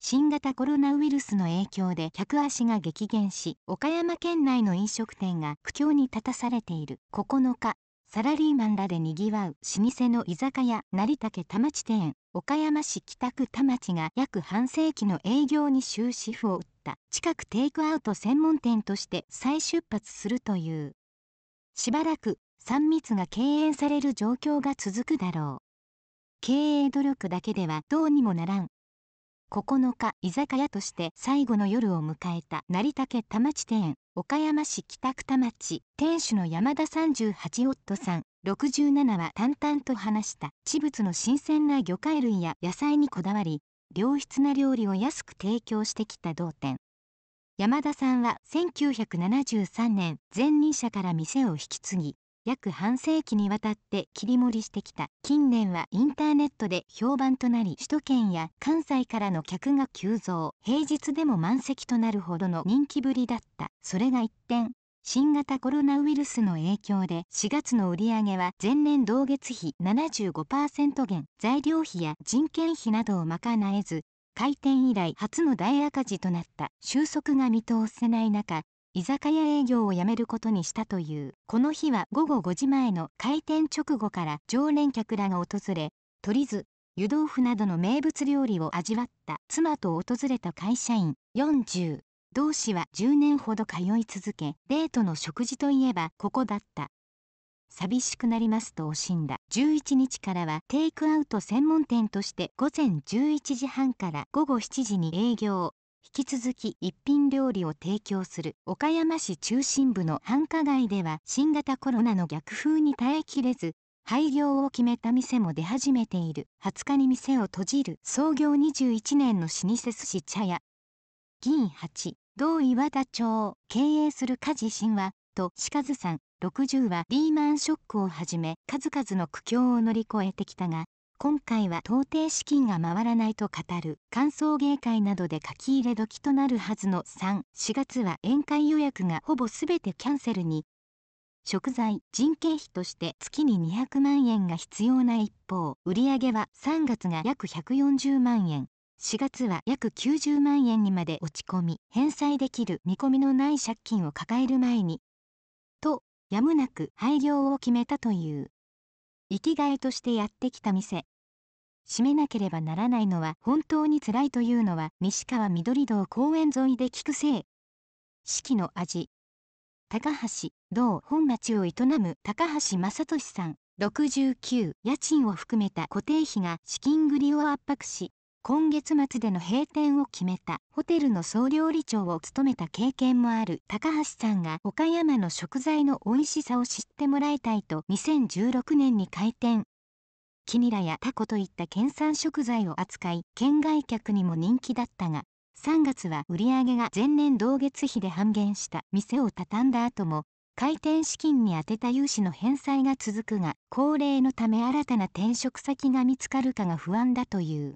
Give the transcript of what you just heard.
新型コロナウイルスの影響で客足が激減し、岡山県内の飲食店が苦境に立たされている9日、サラリーマンらで賑わう老舗の居酒屋成竹田町店、岡山市北区田町が約半世紀の営業に終止符を打った近くテイクアウト専門店として再出発するという。しばらく3密が敬遠される状況が続くだろう。経営努力だけではどうにもならん。9日居酒屋として最後の夜を迎えた成竹田町店岡山市北区田町店主の山田38オットさん67は淡々と話した。地物の新鮮な魚介類や野菜にこだわり良質な料理を安く提供してきた同店。山田さんは1973年前任者から店を引き継ぎ約半世紀にわたって切り盛りしてきた。近年はインターネットで評判となり首都圏や関西からの客が急増。平日でも満席となるほどの人気ぶりだった。それが一転新型コロナウイルスの影響で4月の売り上げは前年同月比75%減。材料費や人件費などを賄えず開店以来初の大赤字となった。収束が見通せない中居酒屋営業をやめることにしたというこの日は午後5時前の開店直後から常連客らが訪れ鳥津湯豆腐などの名物料理を味わった妻と訪れた会社員40同士は10年ほど通い続けデートの食事といえばここだった。寂しくなりますと惜しんだ。11日からはテイクアウト専門店として午前11時半から午後7時に営業。引き続き一品料理を提供する岡山市中心部の繁華街では新型コロナの逆風に耐えきれず廃業を決めた店も出始めている。20日に店を閉じる。創業21年の老舗寿司茶屋。銀八。同岩田町経営する梶神話と鹿津さん。60はリーマンショックをはじめ数々の苦境を乗り越えてきたが今回は到底資金が回らないと語る歓送迎会などで書き入れ時となるはずの3、4月は宴会予約がほぼ全てキャンセルに。食材、人件費として月に200万円が必要な一方、売上は3月が約140万円、4月は約90万円にまで落ち込み、返済できる見込みのない借金を抱える前に、と、やむなく廃業を決めたという。生きがいとしてやってきた店。閉めなければならないのは本当につらいというのは西川緑道公園沿いで聞くせい。四季の味。高橋、道本町を営む高橋正俊さん。69家賃を含めた固定費が資金繰りを圧迫し今月末での閉店を決めたホテルの総料理長を務めた経験もある高橋さんが岡山の食材の美味しさを知ってもらいたいと2016年に開店。キニラやタコといった県産食材を扱い県外客にも人気だったが3月は売り上げが前年同月比で半減した。店を畳んだ後も開店資金に充てた融資の返済が続くが高齢のため新たな転職先が見つかるかが不安だという。